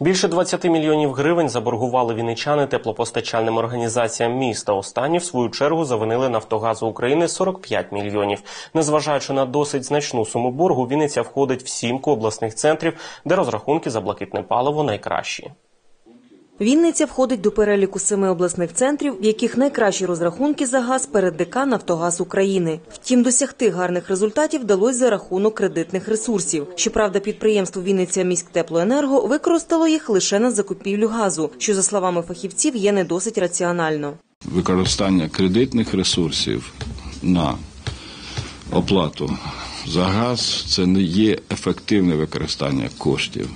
Більше 20 мільйонів гривень заборгували віничани теплопостачальним організаціям міста. Останні, в свою чергу, завинили Нафтогазу України 45 мільйонів. Незважаючи на досить значну суму боргу, Вінниця входить в сімку обласних центрів, де розрахунки за блакитне паливо найкращі. Вінниця входить до переліку семи обласних центрів, в яких найкращі розрахунки за газ перед ДК «Нафтогаз України». Втім, досягти гарних результатів вдалося за рахунок кредитних ресурсів. Щоправда, підприємство «Вінниця міськтеплоенерго» використало їх лише на закупівлю газу, що, за словами фахівців, є не досить раціонально. використання кредитних ресурсів на оплату за газ це не є ефективне використання коштів.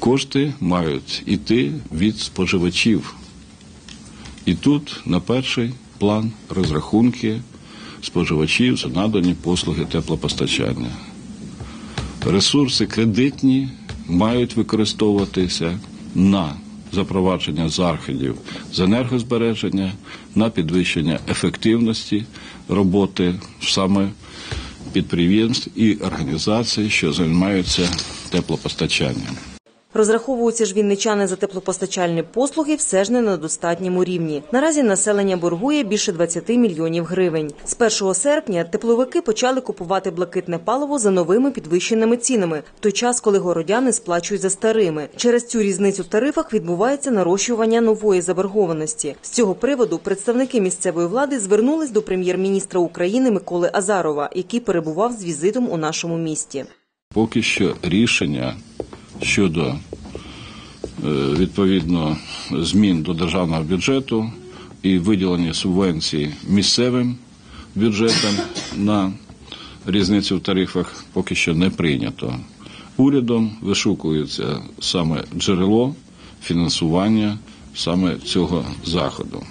Кошти мають йти від споживачів. І тут на перший план розрахунки споживачів за надані послуги теплопостачання. Ресурси кредитні мають використовуватися на запровадження заходів з енергозбереження, на підвищення ефективності роботи саме підприємств і організацій, що займаються теплопостачанням. Розраховуються ж вінничани за теплопостачальні послуги все ж не на достатньому рівні. Наразі населення боргує більше 20 мільйонів гривень. З 1 серпня тепловики почали купувати блакитне паливо за новими підвищеними цінами, в той час, коли городяни сплачують за старими. Через цю різницю в тарифах відбувається нарощування нової заборгованості. З цього приводу представники місцевої влади звернулись до прем'єр-міністра України Миколи Азарова, який перебував з візитом у нашому місті. Поки що рішення щодо е, відповідно змін до державного бюджету і виділення субвенцій місцевим бюджетам на різницю в тарифах поки що не прийнято. Урядом вишукується саме джерело фінансування саме цього заходу.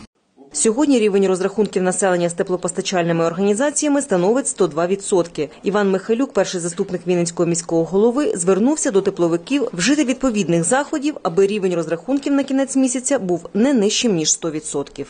Сьогодні рівень розрахунків населення з теплопостачальними організаціями становить 102%. Іван Михайлюк, перший заступник Вінницького міського голови, звернувся до тепловиків вжити відповідних заходів, аби рівень розрахунків на кінець місяця був не нижчим ніж 100%.